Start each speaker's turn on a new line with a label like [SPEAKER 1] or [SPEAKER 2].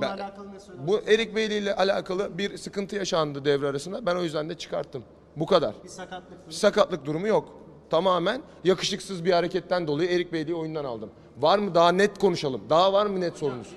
[SPEAKER 1] Ben-
[SPEAKER 2] alakalı ne
[SPEAKER 1] Bu Erik Beyli ile alakalı bir sıkıntı yaşandı devre arasında. Ben o yüzden de çıkarttım. Bu kadar.
[SPEAKER 2] Bir sakatlık mı?
[SPEAKER 1] Sakatlık durumu yok. Tamamen yakışıksız bir hareketten dolayı Erik Beyli'yi oyundan aldım. Var mı daha net konuşalım? Daha var mı net sorunuz?